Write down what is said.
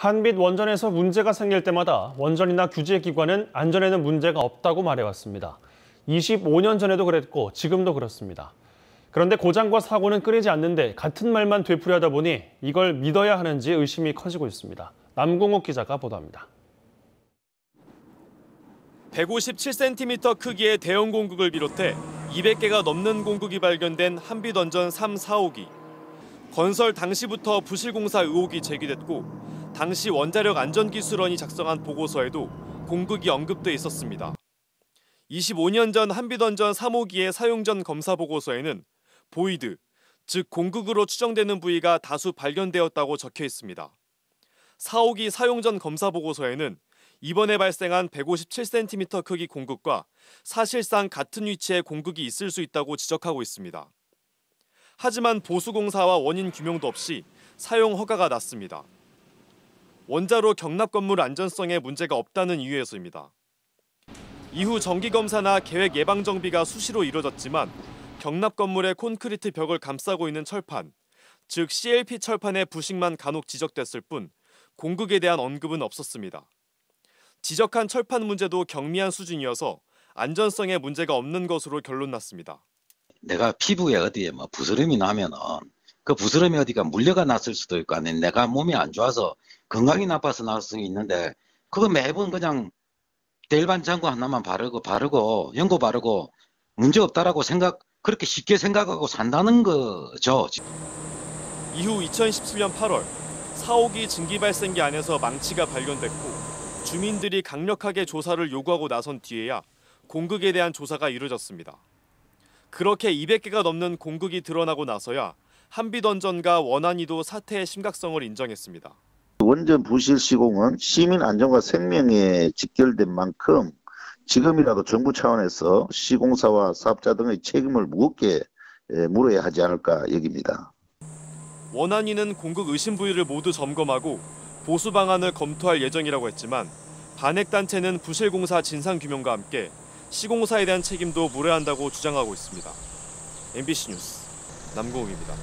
한빛 원전에서 문제가 생길 때마다 원전이나 규제 기관은 안전에는 문제가 없다고 말해왔습니다. 25년 전에도 그랬고 지금도 그렇습니다. 그런데 고장과 사고는 끊이지 않는데 같은 말만 되풀이하다 보니 이걸 믿어야 하는지 의심이 커지고 있습니다. 남궁욱 기자가 보도합니다. 157cm 크기의 대형 공국을 비롯해 200개가 넘는 공국이 발견된 한빛원전 3, 4호기. 건설 당시부터 부실공사 의혹이 제기됐고 당시 원자력 안전기술원이 작성한 보고서에도 공극이 언급돼 있었습니다. 25년 전 한빛원전 3호기의 사용 전 검사 보고서에는 void, 즉 공극으로 추정되는 부위가 다수 발견되었다고 적혀 있습니다. 4호기 사용 전 검사 보고서에는 이번에 발생한 157cm 크기 공극과 사실상 같은 위치의 공극이 있을 수 있다고 지적하고 있습니다. 하지만 보수공사와 원인 규명도 없이 사용 허가가 났습니다. 원자로 경납 건물 안전성에 문제가 없다는 이유에서입니다. 이후 정기검사나 계획 예방 정비가 수시로 이뤄졌지만 경납 건물의 콘크리트 벽을 감싸고 있는 철판, 즉 CLP 철판의 부식만 간혹 지적됐을 뿐 공극에 대한 언급은 없었습니다. 지적한 철판 문제도 경미한 수준이어서 안전성에 문제가 없는 것으로 결론났습니다. 내가 피부에 어디에 뭐 부스럼이 나면은 그 부스럼이 어디가 물려가 났을 수도 있고 아니 내가 몸이 안 좋아서 건강이 나빠서 나올 수 있는데 그거 매번 그냥 일반 장구 하나만 바르고 바르고 연고 바르고 문제 없다라고 생각 그렇게 쉽게 생각하고 산다는 거죠. 이후 2017년 8월 4호기 증기 발생기 안에서 망치가 발견됐고 주민들이 강력하게 조사를 요구하고 나선 뒤에야 공극에 대한 조사가 이루어졌습니다. 그렇게 200개가 넘는 공극이 드러나고 나서야 한빛원전과 원안이도 사태의 심각성을 인정했습니다. 원전 부실 시공은 시민 안전과 생명에 직결된 만큼 지금이라도 정부 차원에서 시공사와 사업자 등의 책임을 무겁게 물어야 하지 않을까 여깁니다. 원안위는 공급 의심 부위를 모두 점검하고 보수 방안을 검토할 예정이라고 했지만 반핵단체는 부실공사 진상규명과 함께 시공사에 대한 책임도 물어야 한다고 주장하고 있습니다. MBC 뉴스 남궁욱입니다.